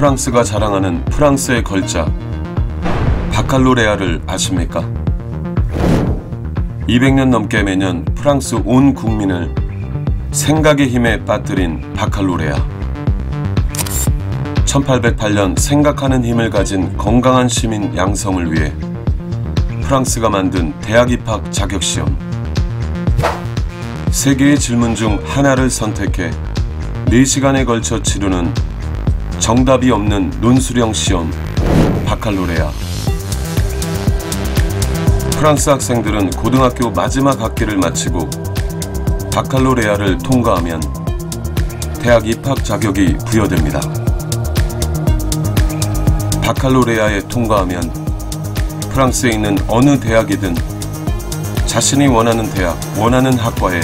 프랑스가 자랑하는 프랑스의 걸작 바칼로레아를 아십니까? 200년 넘게 매년 프랑스 온 국민을 생각의 힘에 빠뜨린 바칼로레아. 1808년 생각하는 힘을 가진 건강한 시민 양성을 위해 프랑스가 만든 대학 입학 자격 시험. 세 개의 질문 중 하나를 선택해 4시간에 걸쳐 치르는 정답이 없는 논수령 시험 바칼로레아. 프랑스 학생들은 고등학교 마지막 학기를 마치고 바칼로레아를 통과하면 대학 입학 자격이 부여됩니다. 바칼로레아에 통과하면 프랑스에 있는 어느 대학이든 자신이 원하는 대학, 원하는 학과에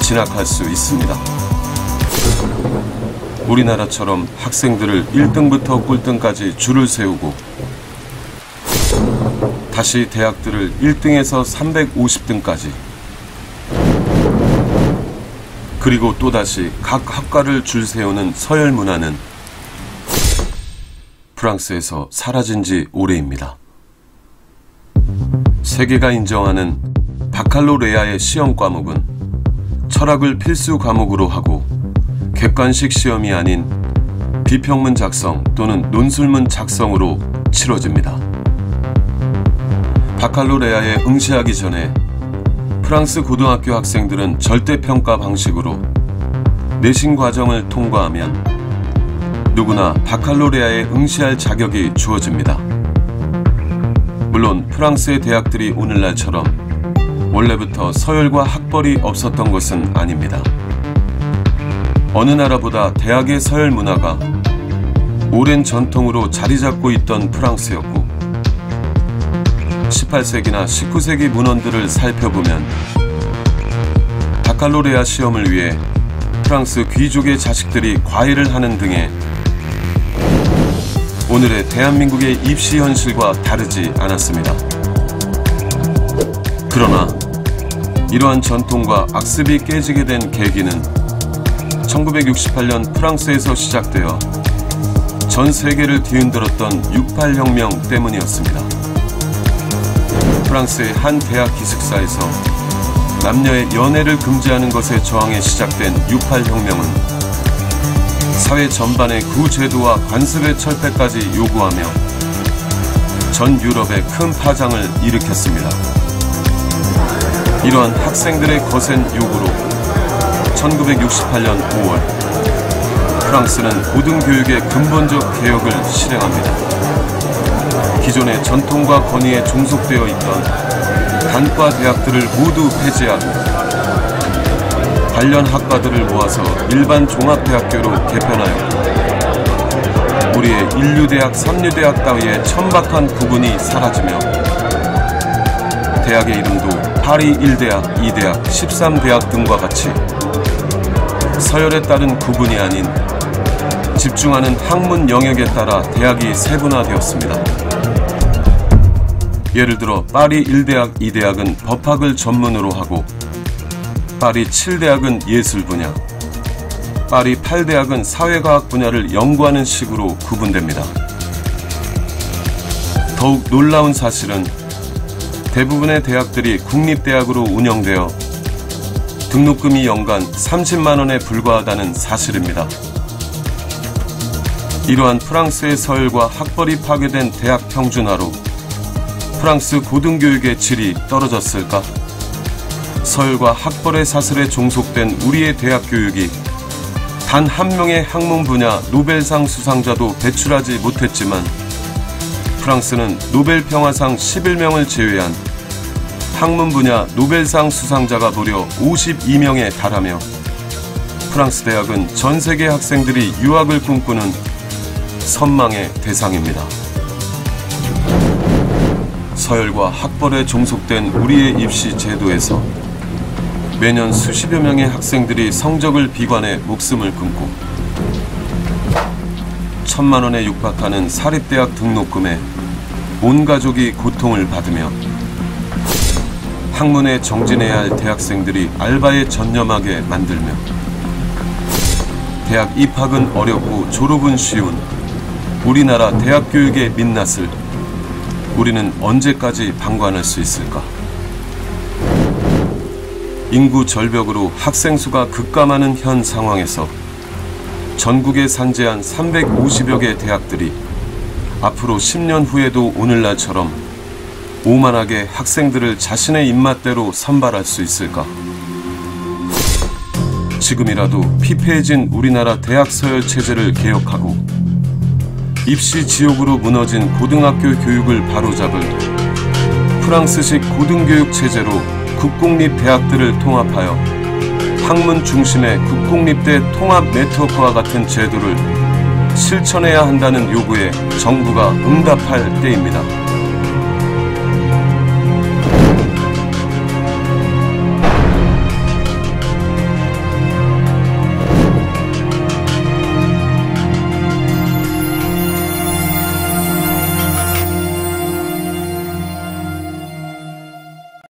진학할 수 있습니다. 우리나라처럼 학생들을 1등부터 꿀등까지 줄을 세우고 다시 대학들을 1등에서 350등까지 그리고 또다시 각 학과를 줄 세우는 서열 문화는 프랑스에서 사라진 지 오래입니다. 세계가 인정하는 바칼로레아의 시험 과목은 철학을 필수 과목으로 하고 객관식 시험이 아닌 비평문 작성 또는 논술문 작성으로 치러집니다. 바칼로레아에 응시하기 전에 프랑스 고등학교 학생들은 절대평가 방식으로 내신 과정을 통과하면 누구나 바칼로레아에 응시할 자격이 주어집니다. 물론 프랑스의 대학들이 오늘날처럼 원래부터 서열과 학벌이 없었던 것은 아닙니다. 어느 나라보다 대학의 서열 문화가 오랜 전통으로 자리 잡고 있던 프랑스였고 18세기나 19세기 문헌들을 살펴보면 바칼로레아 시험을 위해 프랑스 귀족의 자식들이 과외를 하는 등의 오늘의 대한민국의 입시 현실과 다르지 않았습니다. 그러나 이러한 전통과 악습이 깨지게 된 계기는 1968년 프랑스에서 시작되어 전 세계를 뒤흔들었던 68혁명 때문이었습니다. 프랑스의 한 대학 기숙사에서 남녀의 연애를 금지하는 것에 저항해 시작된 68혁명은 사회 전반의 구제도와 관습의 철폐까지 요구하며 전 유럽에 큰 파장을 일으켰습니다. 이러한 학생들의 거센 요구로 1968년 5월 프랑스는 고등교육의 근본적 개혁을 실행합니다. 기존의 전통과 권위에 종속되어 있던 단과 대학들을 모두 폐지하고 관련 학과들을 모아서 일반 종합대학교로 개편하였고 우리의 인류대학, 삼류대학 따위의 천박한 구분이 사라지며 대학의 이름도 파리 1대학, 2대학, 13대학 등과 같이 서열에 따른 구분이 아닌 집중하는 학문 영역에 따라 대학이 세분화되었습니다. 예를 들어 파리 1대학, 2대학은 법학을 전문으로 하고 파리 7대학은 예술 분야, 파리 8대학은 사회과학 분야를 연구하는 식으로 구분됩니다. 더욱 놀라운 사실은 대부분의 대학들이 국립대학으로 운영되어 등록금이 연간 30만 원에 불과하다는 사실입니다. 이러한 프랑스의 서열과 학벌이 파괴된 대학 평준화로 프랑스 고등교육의 질이 떨어졌을까? 서열과 학벌의 사슬에 종속된 우리의 대학 교육이 단 한 명의 학문 분야 노벨상 수상자도 배출하지 못했지만 프랑스는 노벨 평화상 11명을 제외한 학문 분야 노벨상 수상자가 무려 52명에 달하며 프랑스 대학은 전 세계 학생들이 유학을 꿈꾸는 선망의 대상입니다. 서열과 학벌에 종속된 우리의 입시 제도에서 매년 수십여 명의 학생들이 성적을 비관해 목숨을 끊고 천만 원에 육박하는 사립대학 등록금에 온 가족이 고통을 받으며 학문에 정진해야 할 대학생들이 알바에 전념하게 만들며 대학 입학은 어렵고 졸업은 쉬운 우리나라 대학 교육의 민낯을 우리는 언제까지 방관할 수 있을까? 인구 절벽으로 학생 수가 급감하는 현 상황에서 전국에 산재한 350여 개 대학들이 앞으로 10년 후에도 오늘날처럼 오만하게 학생들을 자신의 입맛대로 선발할 수 있을까? 지금이라도 피폐해진 우리나라 대학 서열 체제를 개혁하고 입시 지옥으로 무너진 고등학교 교육을 바로잡을 프랑스식 고등교육 체제로 국공립 대학들을 통합하여 학문 중심의 국공립대 통합 네트워크와 같은 제도를 실천해야 한다는 요구에 정부가 응답할 때입니다.